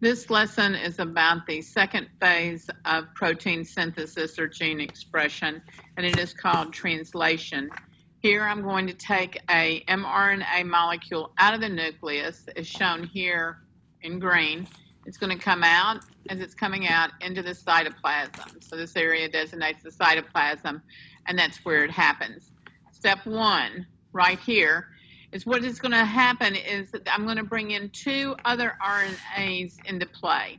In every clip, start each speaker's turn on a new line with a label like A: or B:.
A: This lesson is about the second phase of protein synthesis or gene expression, and it is called translation. Here I'm going to take a mRNA molecule out of the nucleus, as shown here in green. It's going to come out as it's coming out into the cytoplasm. So this area designates the cytoplasm, and that's where it happens. Step one, right here, is what is going to happen is that I'm going to bring in two other RNAs into play.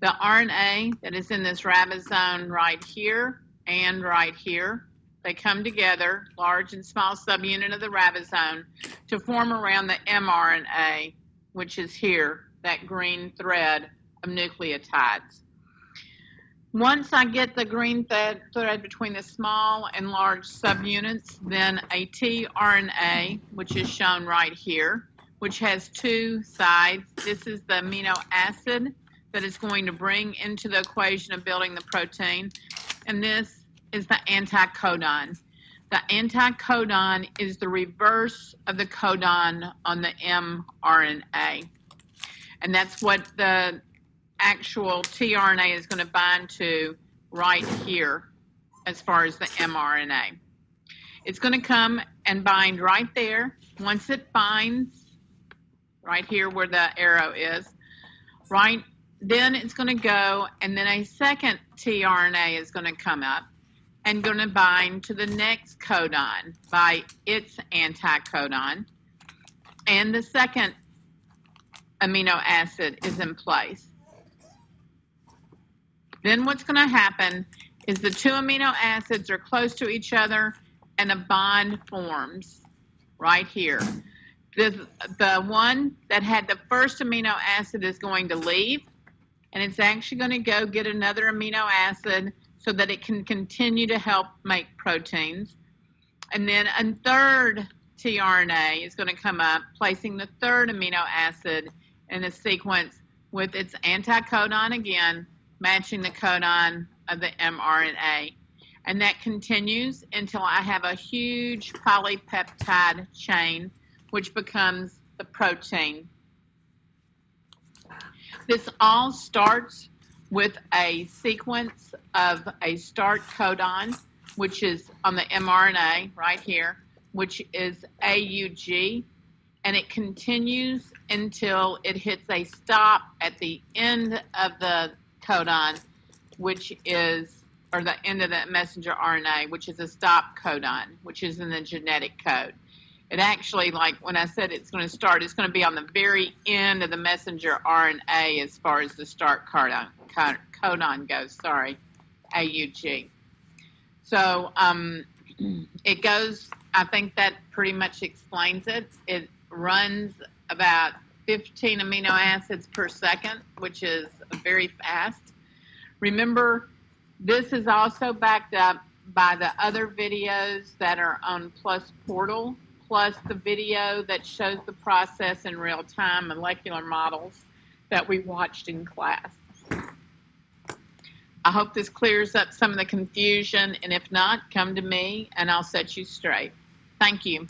A: The RNA that is in this ribosome right here and right here, they come together, large and small subunit of the ribosome, to form around the mRNA, which is here, that green thread of nucleotides. Once I get the green thread, thread between the small and large subunits, then a tRNA, which is shown right here, which has two sides. This is the amino acid that is going to bring into the equation of building the protein, and this is the anticodon. The anticodon is the reverse of the codon on the mRNA. And that's what the actual tRNA is going to bind to right here as far as the mRNA. It's going to come and bind right there. Once it binds, right here where the arrow is, right, then it's going to go, and then a second tRNA is going to come up and going to bind to the next codon by its anticodon. And the second amino acid is in place. Then what's going to happen is the two amino acids are close to each other and a bond forms right here. The, the one that had the first amino acid is going to leave and it's actually going to go get another amino acid so that it can continue to help make proteins. And then a third tRNA is going to come up, placing the third amino acid in the sequence with its anticodon again matching the codon of the mRNA. And that continues until I have a huge polypeptide chain, which becomes the protein. This all starts with a sequence of a start codon, which is on the mRNA right here, which is AUG, and it continues until it hits a stop at the end of the codon, which is, or the end of the messenger RNA, which is a stop codon, which is in the genetic code. It actually, like when I said it's going to start, it's going to be on the very end of the messenger RNA as far as the start codon, codon goes. Sorry, AUG. So um, it goes, I think that pretty much explains it. It runs about 15 amino acids per second, which is very fast. Remember, this is also backed up by the other videos that are on Plus Portal, plus the video that shows the process in real time, molecular models that we watched in class. I hope this clears up some of the confusion, and if not, come to me and I'll set you straight. Thank you.